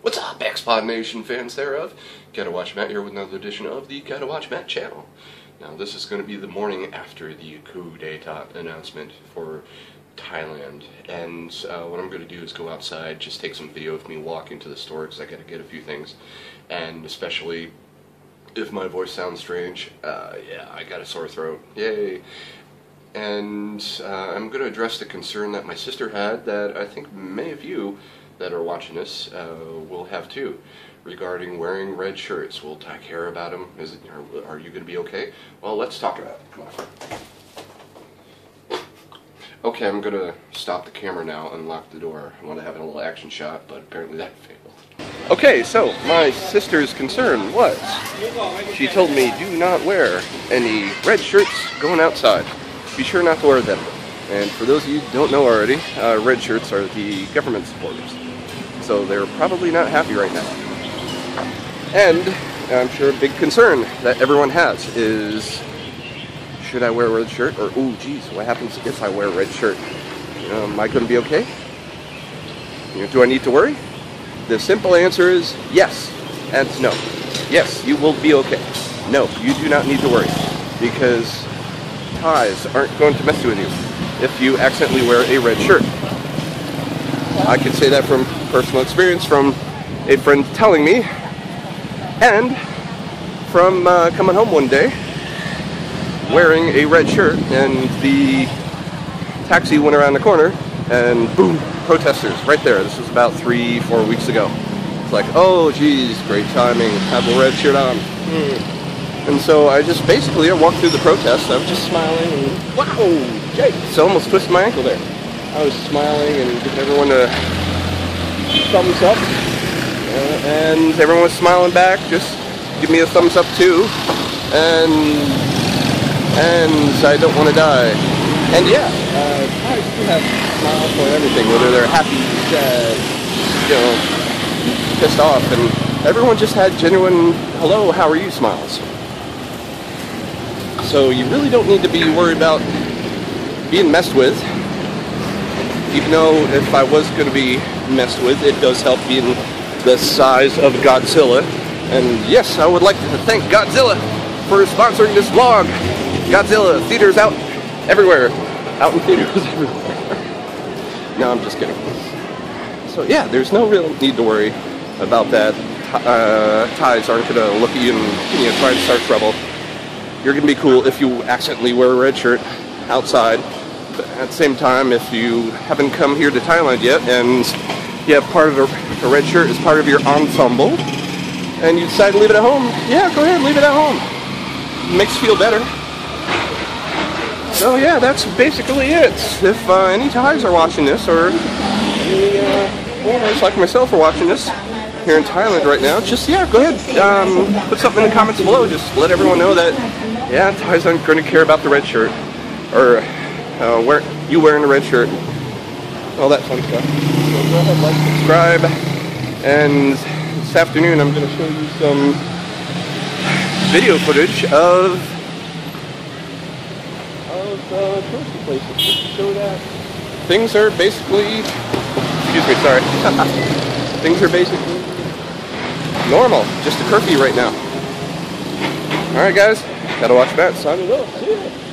What's up, Xpod Nation fans thereof? Gotta Watch Matt here with another edition of the Gotta Watch Matt channel. Now, this is going to be the morning after the coup d'etat announcement for Thailand. And uh, what I'm going to do is go outside, just take some video of me walking to the store because I gotta get a few things. And especially if my voice sounds strange, uh, yeah, I got a sore throat. Yay! And uh, I'm going to address the concern that my sister had that I think many of you that are watching this uh, will have too regarding wearing red shirts. Will Thai care about them? Is it, are, are you going to be okay? Well, let's talk about it. Come on. Okay, I'm going to stop the camera now and lock the door. I want to have a little action shot, but apparently that failed. Okay, so my sister's concern was she told me do not wear any red shirts going outside. Be sure not to wear them. And for those of you who don't know already, uh, red shirts are the government supporters. So they're probably not happy right now. And I'm sure a big concern that everyone has is should I wear a red shirt? Or, oh, geez, what happens if I wear a red shirt? Know, am I going to be okay? You know, do I need to worry? The simple answer is yes and no. Yes, you will be okay. No, you do not need to worry because Thais aren't going to mess with you if you accidentally wear a red shirt. I can say that from personal experience from a friend telling me and from uh, coming home one day wearing a red shirt and the taxi went around the corner and boom, protesters right there. This was about three, four weeks ago. It's like, oh geez, great timing, have a red shirt on. Hmm. And so I just basically, I walked through the protest, I was just smiling and, wow, Jake, so almost twisted my ankle there. I was smiling and giving everyone a thumbs up. Uh, and everyone was smiling back, just give me a thumbs up too. And, and I don't want to die. And yeah, uh, I do have smiles for everything, whether they're happy, sad, you know, pissed off, and everyone just had genuine hello, how are you smiles. So you really don't need to be worried about being messed with. Even though if I was going to be messed with, it does help being the size of Godzilla. And yes, I would like to thank Godzilla for sponsoring this vlog. Godzilla, theaters out everywhere. Out in theaters everywhere. no, I'm just kidding. So yeah, there's no real need to worry about that. Uh, Thais aren't going to look at you and you know, try to start trouble you're going to be cool if you accidentally wear a red shirt outside. At the same time, if you haven't come here to Thailand yet and you have part of a, a red shirt as part of your ensemble, and you decide to leave it at home, yeah, go ahead, leave it at home. It makes you feel better. So yeah, that's basically it. If uh, any Thais are watching this, or any uh, like myself are watching this, here in Thailand right now, just, yeah, go ahead, um, put something in the comments below. Just let everyone know that, yeah, Thais aren't going to care about the red shirt. Or uh, wear, you wearing a red shirt. All that fun stuff. So go ahead, like, subscribe. And this afternoon I'm going to show you some video footage of of uh, touristy places. Just to show that things are basically, excuse me, sorry. things are basically normal. Just a curfew right now. Alright guys, gotta Watch Matt. Signing off. See ya.